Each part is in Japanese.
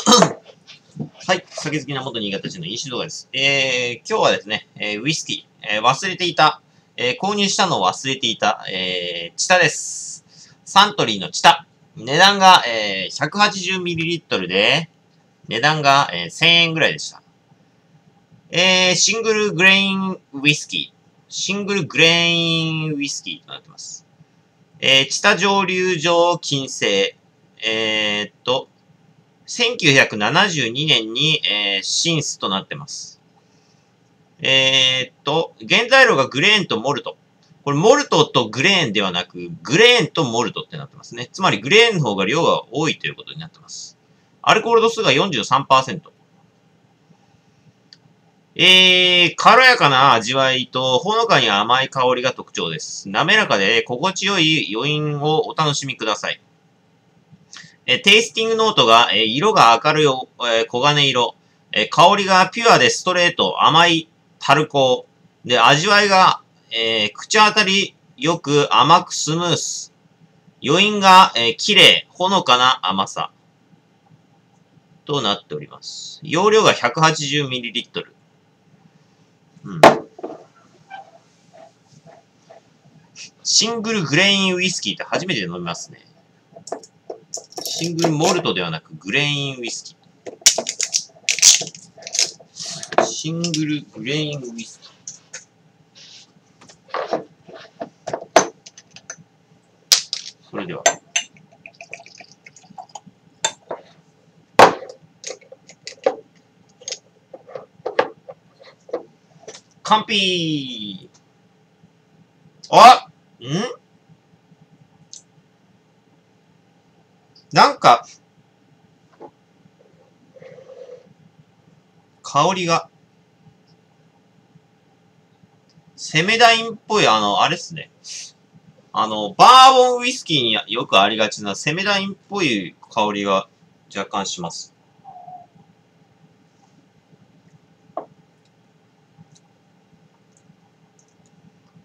はい。酒好きな元新潟人の飲酒動画です。えー、今日はですね、えー、ウイスキー、えー、忘れていた、えー、購入したのを忘れていた、えー、チタです。サントリーのチタ。値段が、えー、180ml で、値段が、えー、1000円ぐらいでした。えー、シングルグレインウイスキー。シングルグレインウイスキーとなってます。えー、チタ蒸留所金星。えー、っと、1972年に、えー、進出となってます。えー、っと、原材料がグレーンとモルト。これ、モルトとグレーンではなく、グレーンとモルトってなってますね。つまり、グレーンの方が量が多いということになってます。アルコール度数が43%。えー、軽やかな味わいと、ほのかに甘い香りが特徴です。滑らかで心地よい余韻をお楽しみください。えテイスティングノートが、え色が明るい、え黄金色、え香りがピュアでストレート、甘い、樽香。で、味わいが、えー、口当たりよく甘くスムース。余韻が、えー、綺麗、ほのかな甘さ。となっております。容量が 180ml。うん。シングルグレインウイスキーって初めて飲みますね。シングルモルトではなくグレインウイスキー。シングルグレインウイスキー。それでは。完璧あんなんか、香りが、セメダインっぽい、あの、あれっすね。あの、バーボンウイスキーによくありがちなセメダインっぽい香りが若干します。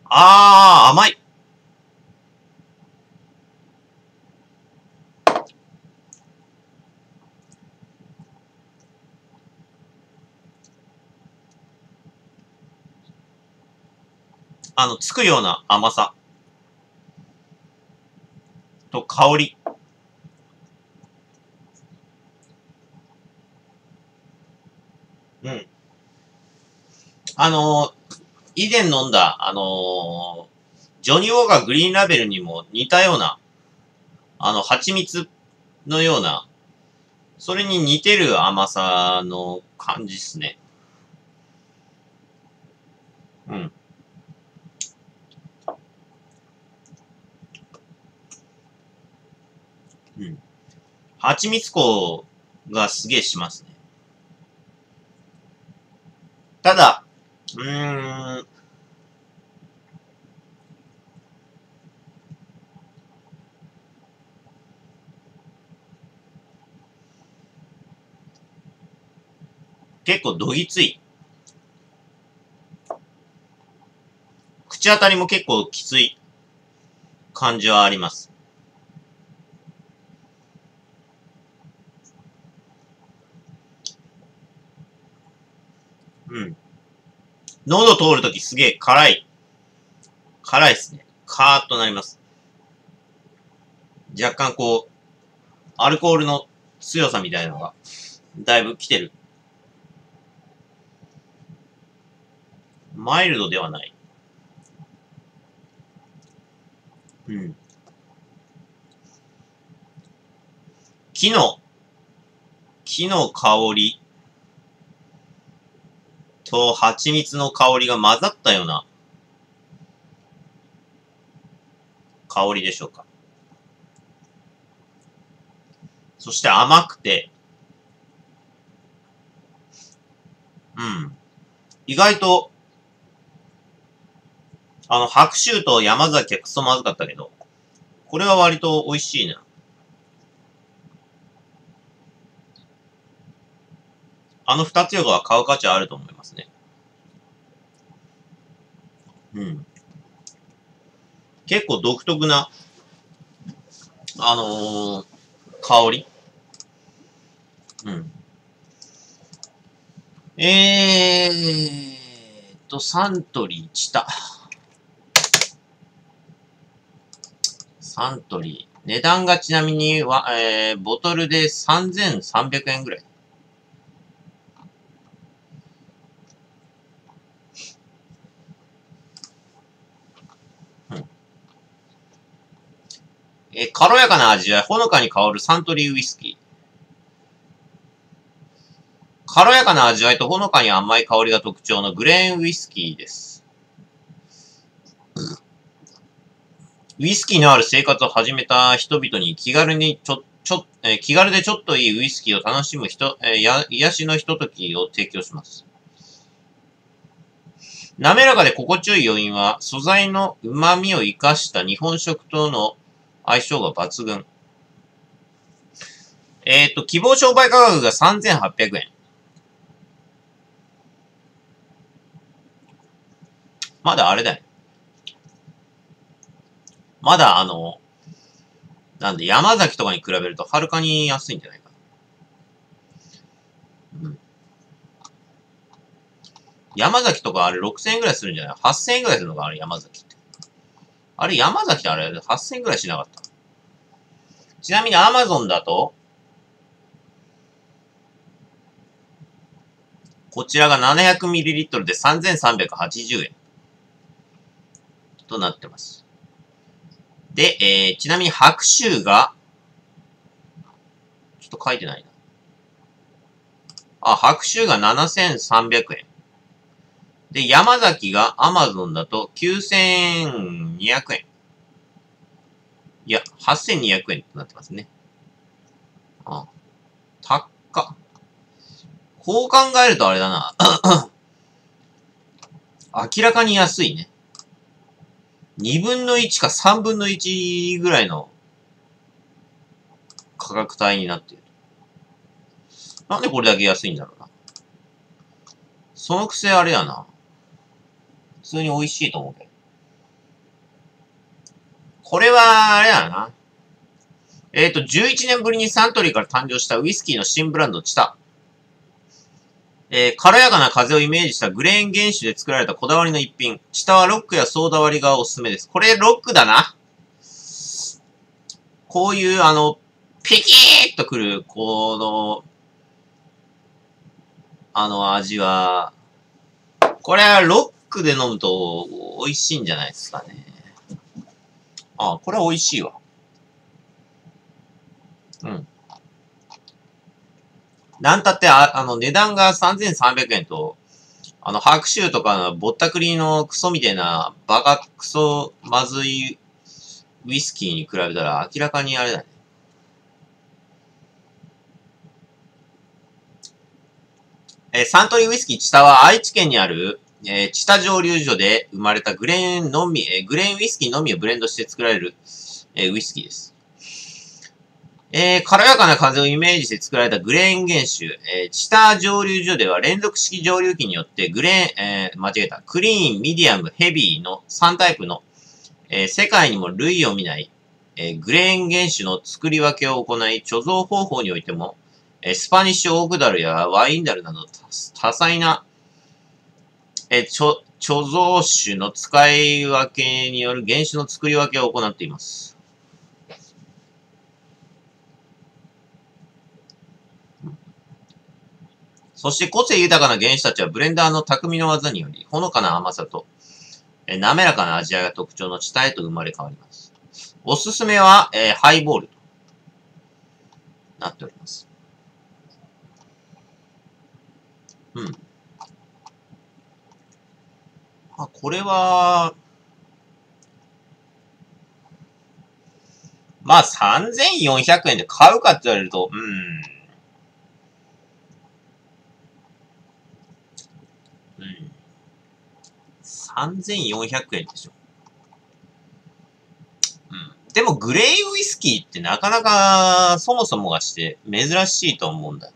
あー、甘い。あの、つくような甘さ。と香り。うん。あのー、以前飲んだ、あのー、ジョニー・ウォーガーグリーンラベルにも似たような、あの、蜂蜜のような、それに似てる甘さの感じっすね。うん。うん。蜂蜜粉がすげえしますね。ただ、うーん、結構どぎつい。口当たりも結構きつい感じはあります。喉通るときすげえ辛い。辛いっすね。カーッとなります。若干こう、アルコールの強さみたいなのが、だいぶ来てる。マイルドではない。うん。木の、木の香りと蜂蜜の香りが混ざったような香りでしょうか。そして甘くて、うん。意外と、あの、白州と山崎はクソまずかったけど、これは割と美味しいな。あの二つよは買う価値あると思いますね。うん。結構独特な、あのー、香りうん。えーと、サントリーチタ。サントリー。値段がちなみには、えー、ボトルで3300円ぐらい。軽やかな味わい、ほのかに香るサントリーウイスキー。軽やかな味わいとほのかに甘い香りが特徴のグレーンウイスキーです。ウイスキーのある生活を始めた人々に気軽にちょ、ちょ、えー、気軽でちょっといいウイスキーを楽しむ人、えー、や、癒しのひとときを提供します。滑らかで心地よい余韻は、素材の旨味を生かした日本食との相性が抜群。えっ、ー、と、希望商売価格が3800円。まだあれだよ。まだあの、なんで山崎とかに比べるとはるかに安いんじゃないか。うん。山崎とかあれ6000円ぐらいするんじゃない ?8000 円ぐらいするのかあれ山崎。あれ、山崎あれ、8000円ぐらいしなかった。ちなみに Amazon だと、こちらが 700ml で3380円。となってます。で、えー、ちなみに白州が、ちょっと書いてないな。あ、白州が7300円。で、山崎が Amazon だと9200円。いや、8200円となってますね。あ、高っか。こう考えるとあれだな。明らかに安いね。2分の1か3分の1ぐらいの価格帯になっている。なんでこれだけ安いんだろうな。そのくせあれやな。普通に美味しいと思うけど。これは、あれやな。えっ、ー、と、11年ぶりにサントリーから誕生したウイスキーの新ブランド、チタ。えー、軽やかな風をイメージしたグレーン原種で作られたこだわりの一品。チタはロックやソーダ割りがおすすめです。これロックだな。こういう、あの、ピキーッとくる、この、あの味は、これはロックで飲むと美味しいんじゃないですかね。あ、これは美味しいわ。うん。なんたって、ああの、値段が3300円と、あの、白州とかのぼったくりのクソみたいな、バカクソまずいウイスキーに比べたら明らかにあれだね。え、サントリーウイスキーチタは愛知県にある、えー、チタ蒸留所で生まれたグレーンのみ、えー、グレーンウイスキーのみをブレンドして作られる、えー、ウイスキーです。えー、軽やかな風をイメージして作られたグレーン原種、えー、チタ蒸留所では連続式蒸留機によってグレーン、えー、間違えた、クリーン、ミディアム、ヘビーの3タイプの、えー、世界にも類を見ない、えー、グレーン原種の作り分けを行い、貯蔵方法においても、えー、スパニッシュオークダルやワインダルなど多彩な、えー、貯蔵種の使い分けによる原種の作り分けを行っています。そして個性豊かな原種たちはブレンダーの匠の技により、ほのかな甘さと、え滑らかな味わいが特徴の地帯へと生まれ変わります。おすすめは、えー、ハイボールとなっております。うん。あ、これは、まあ3400円で買うかって言われると、うん。うん3400円でしょ。うん。でもグレーウイスキーってなかなかそもそもがして珍しいと思うんだ。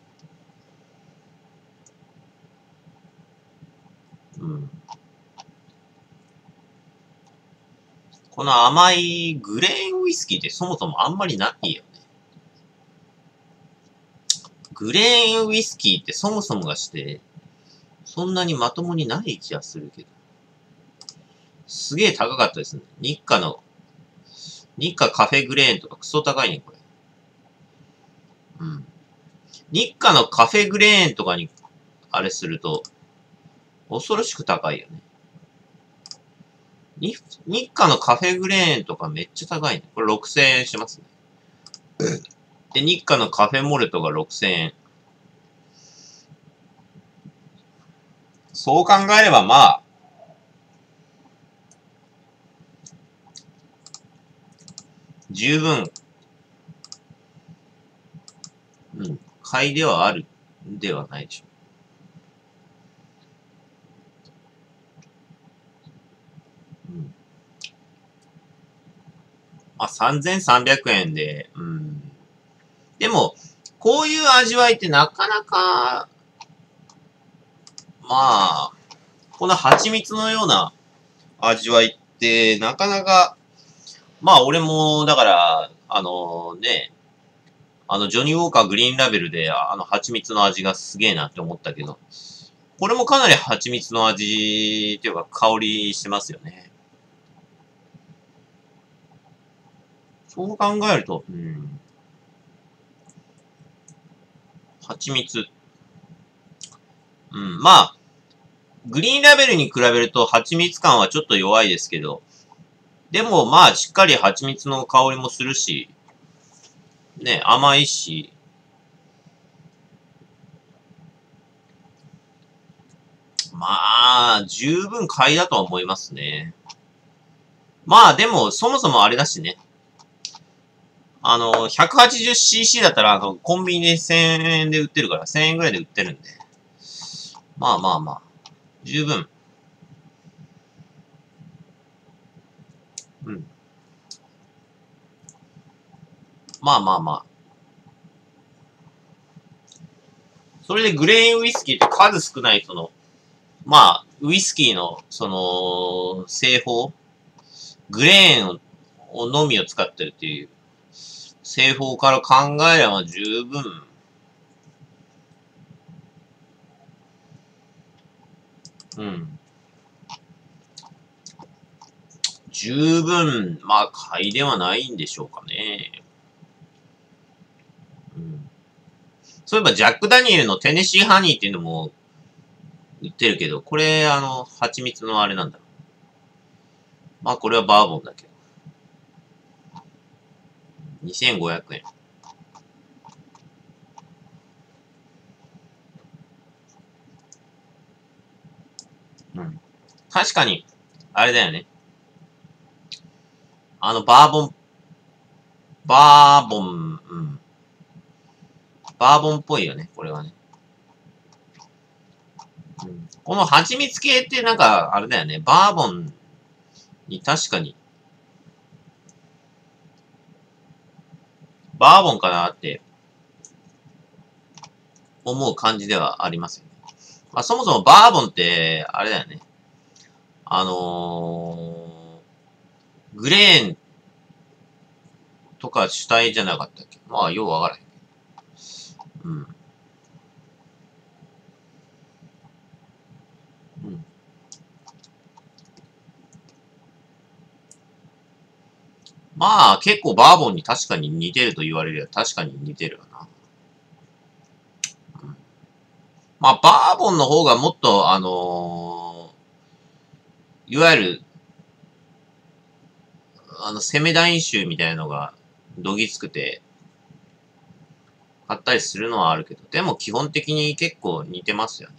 この甘いグレーンウイスキーってそもそもあんまりないよね。グレーンウイスキーってそもそもがして、そんなにまともにない気がするけど。すげえ高かったですね。日課の、日課カフェグレーンとかクソ高いね、これ。うん。日課のカフェグレーンとかに、あれすると、恐ろしく高いよね。日課のカフェグレーンとかめっちゃ高いね。これ6000円しますね。で、日課のカフェモルトが6000円。そう考えればまあ、十分、うん、買いではあるではないでしょう。まあ、3300円で、うん。でも、こういう味わいってなかなか、まあ、この蜂蜜のような味わいってなかなかまあ、俺も、だから、あのね、あの、ジョニーウォーカーグリーンラベルで、あの、蜂蜜の味がすげえなって思ったけど、これもかなり蜂蜜の味っていうか香りしてますよね。そう考えると、うん。蜂蜜。うん、まあ、グリーンラベルに比べると蜂蜜感はちょっと弱いですけど、でも、まあ、しっかり蜂蜜の香りもするし、ね、甘いし、まあ、十分買いだとは思いますね。まあ、でも、そもそもあれだしね。あの、180cc だったら、コンビニで1000円で売ってるから、1000円ぐらいで売ってるんで。まあまあまあ、十分。うん。まあまあまあ。それでグレーンウイスキーって数少ないその、まあ、ウイスキーの、その、製法？グレーンを、のみを使ってるっていう、製法から考えれば十分、うん。十分、まあ、買いではないんでしょうかね。うん。そういえば、ジャック・ダニエルのテネシー・ハニーっていうのも売ってるけど、これ、あの、蜂蜜のあれなんだろう。まあ、これはバーボンだけど。2500円。うん。確かに、あれだよね。あの、バーボン、バーボン、うん。バーボンっぽいよね、これはね。うん、この蜂蜜系ってなんか、あれだよね、バーボンに確かに、バーボンかなって思う感じではありますよね。まあ、そもそもバーボンって、あれだよね。あのーグレーンとか主体じゃなかったっけ？まあ、ようわからへん。うん。まあ、結構バーボンに確かに似てると言われるよ確かに似てるよな。まあ、バーボンの方がもっと、あのー、いわゆるあの、攻め団集みたいなのが、どぎつくて、買ったりするのはあるけど、でも基本的に結構似てますよね。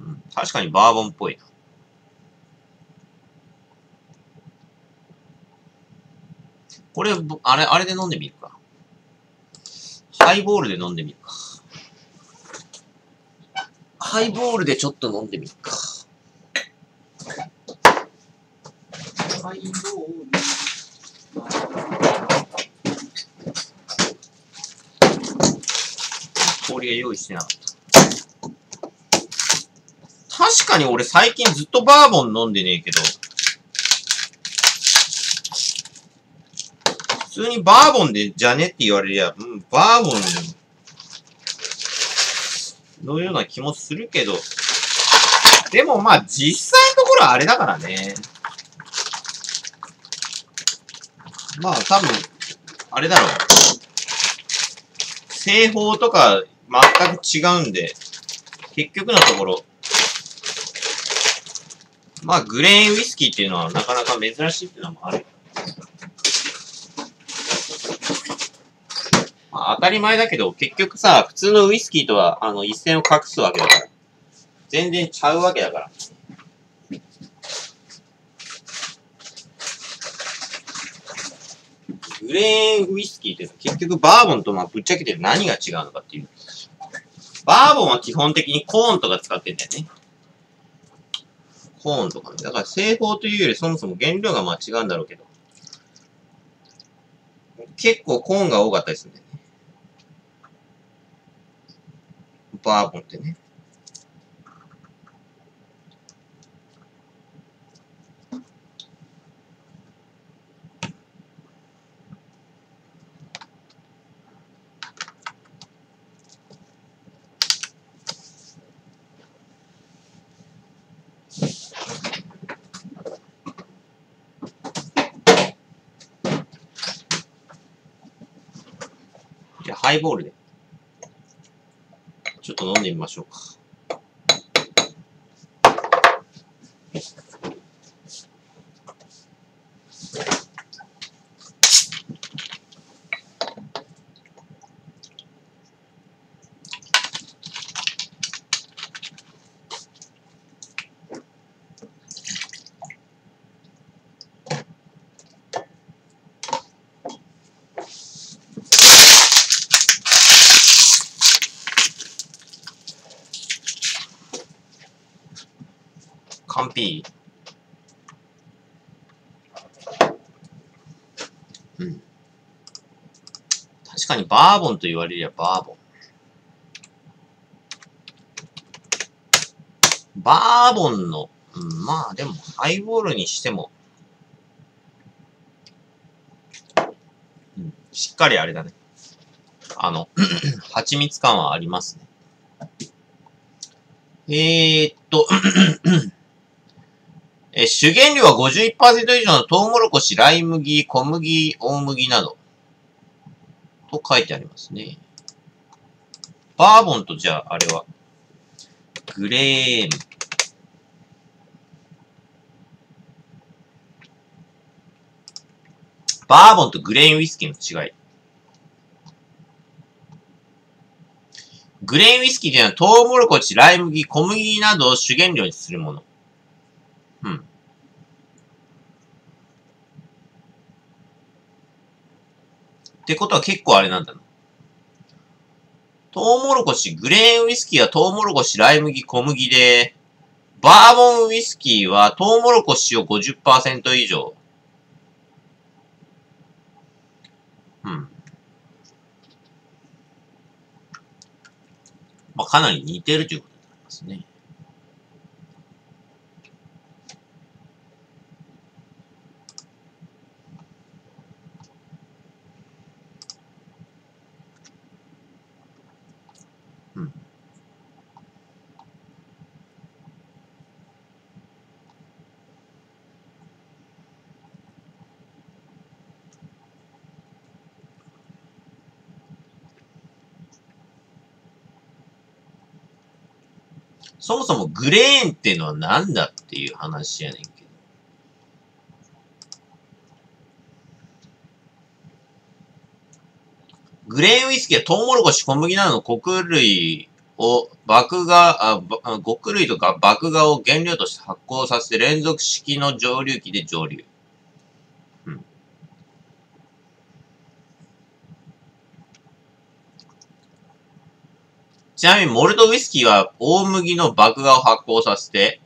うん、確かにバーボンっぽいな。これ、あれ、あれで飲んでみるか。ハイボールで飲んでみるか。ハイボールでちょっと飲んでみるか。ハイボール。氷が用意してなかった。確かに俺最近ずっとバーボン飲んでねえけど、普通にバーボンでじゃねって言われりゃ、うん、バーボンのような気もするけど、でもまあ実際のところはあれだからね。まあ多分、あれだろう。製法とか全く違うんで、結局のところ、まあグレーンウイスキーっていうのはなかなか珍しいっていうのもある。まあ、当たり前だけど、結局さ、普通のウイスキーとは、あの、一線を画すわけだから。全然ちゃうわけだから。グレーンウイスキーって結局バーボンとまあぶっちゃけて何が違うのかっていう。バーボンは基本的にコーンとか使ってんだよね。コーンとかね。だから製法というよりそもそも原料がまあ違うんだろうけど。結構コーンが多かったりすね。バーボンってね。ハイボールで。ちょっと飲んでみましょうか。うん。確かにバーボンと言われりゃバーボン。バーボンの、うん、まあでもハイボールにしても、うん、しっかりあれだね。あの、蜂蜜感はありますね。えー、っと 主原料は51%以上のトウモロコシ、ライ麦、小麦、大麦など。と書いてありますね。バーボンとじゃあ、あれは、グレーン。バーボンとグレーンウイスキーの違い。グレーンウイスキーというのはトウモロコシ、ライ麦、小麦などを主原料にするもの。うん。ってことは結構あれなんだな。トウモロコシ、グレーンウイスキーはトウモロコシ、ライ麦、小麦で、バーボンウイスキーはトウモロコシを50%以上。うん。まあ、かなり似てるということになりますね。そもそもグレーンっていうのは何だっていう話やねんけど。グレーンウイスキーはトウモロコシ、小麦などの穀類を、麦芽、あ、穀類とか麦芽を原料として発酵させて連続式の蒸留器で蒸留。ちなみに、モルトウイスキーは大麦の麦芽を発酵させて、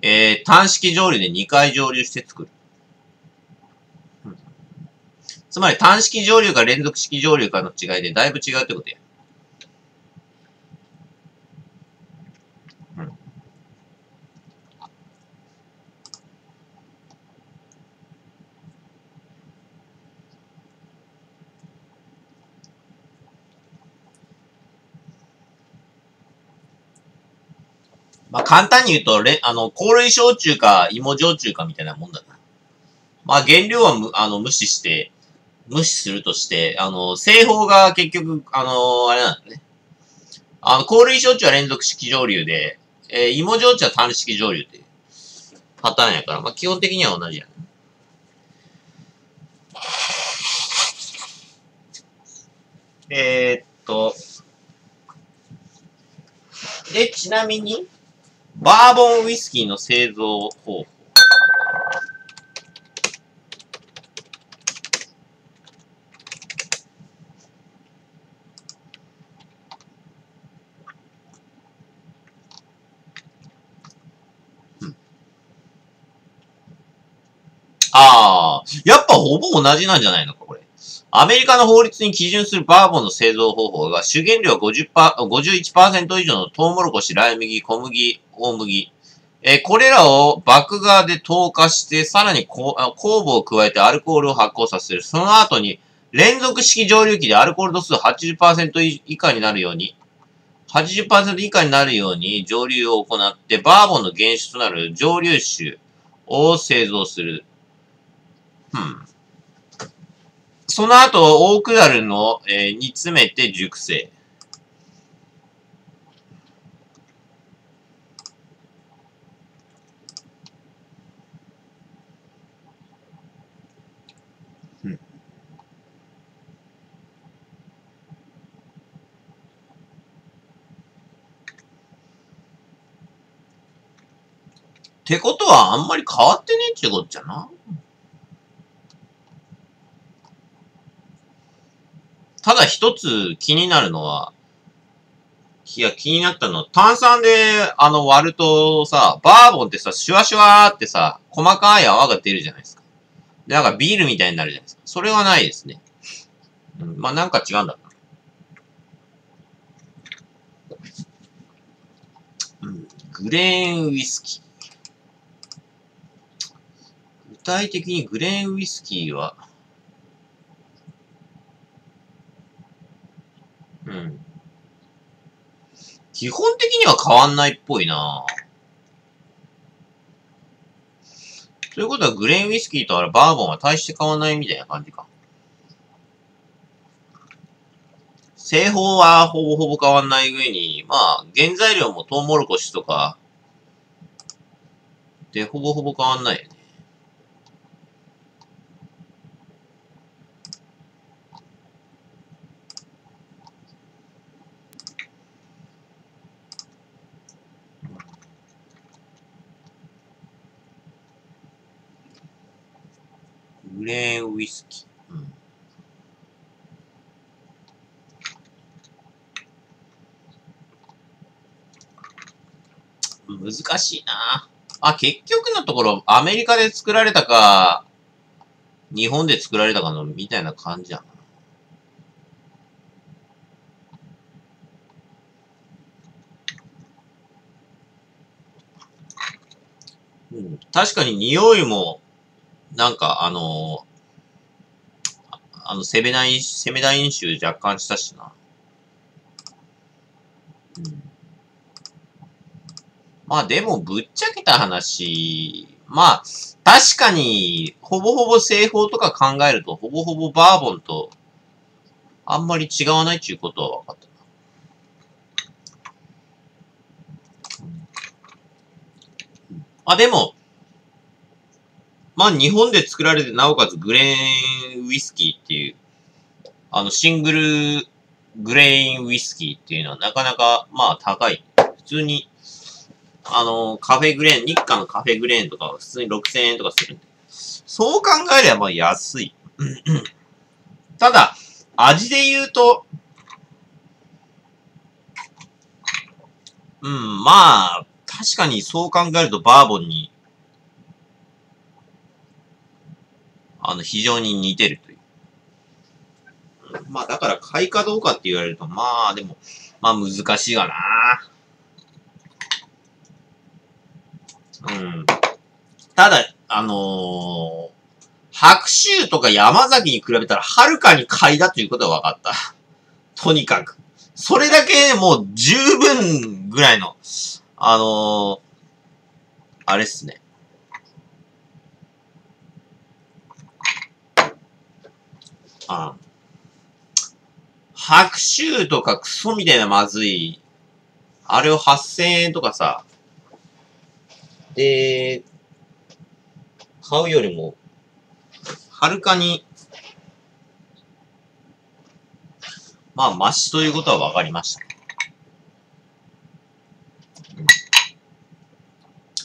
えー、単式蒸留で2回蒸留して作る。つまり、単式蒸留か連続式蒸留かの違いでだいぶ違うってことや。まあ、簡単に言うと、れ、あの、高類焼酎か芋焼酎かみたいなもんだな。まあ、原料はむ、あの、無視して、無視するとして、あの、製法が結局、あの、あれなんだね。あの、高類焼酎は連続式蒸留で、えー、芋焼酎は単式蒸留っていうパターンやから、まあ、基本的には同じやね。えー、っと、で、ちなみに、バーボンウイスキーの製造方法。ああ、やっぱほぼ同じなんじゃないの？か、アメリカの法律に基準するバーボンの製造方法が主原料50%、51%以上のトウモロコシ、ライ麦、小麦、大麦。えー、これらを麦芽で透過して、さらに酵母を加えてアルコールを発酵させる。その後に、連続式蒸留機でアルコール度数80%以下になるように、80%以下になるように蒸留を行って、バーボンの原種となる蒸留酒を製造する。うん。その後、オークダルの、えー、煮詰めて熟成。ってことはあんまり変わってねえってことじゃな。ただ一つ気になるのは、いや、気になったのは、炭酸で、あの、割るとさ、バーボンってさ、シュワシュワーってさ、細かい泡が出るじゃないですか。で、なんかビールみたいになるじゃないですか。それはないですね。うん、まあ、なんか違うんだな。うん、グレーンウイスキー。具体的にグレーンウイスキーは、うん。基本的には変わんないっぽいなということは、グレーンウイスキーとあバーボンは大して変わんないみたいな感じか。製法はほぼほぼ変わんない上に、まあ、原材料もトウモロコシとか、で、ほぼほぼ変わんないよね。グレーンウイスキー。うん、難しいなあ、結局のところ、アメリカで作られたか、日本で作られたかの、みたいな感じやな。うん、確かに匂いもなんか、あの、あの、セメダイン、セメダイン州若干したしな。うん。まあでも、ぶっちゃけた話、まあ、確かに、ほぼほぼ製法とか考えると、ほぼほぼバーボンと、あんまり違わないっていうことは分かった。あ、でも、まあ日本で作られてなおかつグレーンウイスキーっていう、あのシングルグレーンウイスキーっていうのはなかなかまあ高い。普通に、あの、カフェグレーン、日課のカフェグレーンとかは普通に6000円とかするんで。そう考えればまあ安い。ただ、味で言うと、うん、まあ、確かにそう考えるとバーボンにあの、非常に似てるという。まあ、だから買いかどうかって言われると、まあ、でも、まあ、難しいがな。うん。ただ、あのー、白州とか山崎に比べたら、はるかに買いだということは分かった。とにかく。それだけもう十分ぐらいの、あのー、あれっすね。白州とかクソみたいなまずい、あれを8000円とかさ、で、買うよりも、はるかに、まあ、マシということは分かりました。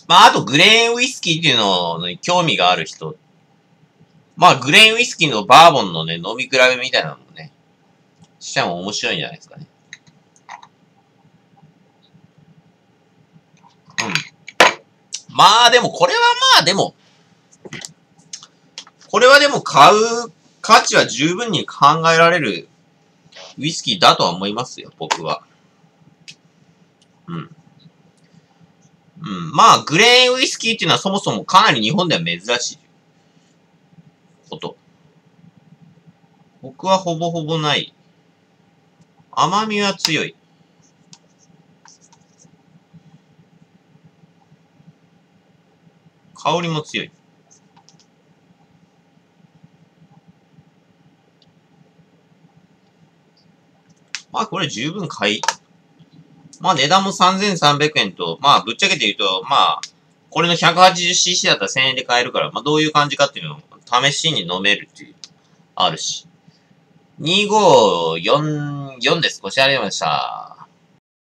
まあ、あと、グレーンウイスキーっていうのに興味がある人。まあ、グレーンウイスキーのバーボンのね、飲み比べみたいなのもね、しても面白いんじゃないですかね。うん。まあ、でも、これはまあ、でも、これはでも買う価値は十分に考えられるウイスキーだとは思いますよ、僕は。うん。うん。まあ、グレーンウイスキーっていうのはそもそもかなり日本では珍しいこと。僕はほぼほぼない。甘みは強い。香りも強い。まあこれ十分買い。まあ値段も3300円と、まあぶっちゃけて言うと、まあ、これの 180cc だったら1000円で買えるから、まあどういう感じかっていうのを試しに飲めるっていう、あるし。2544です。ご視聴ありがとうございました。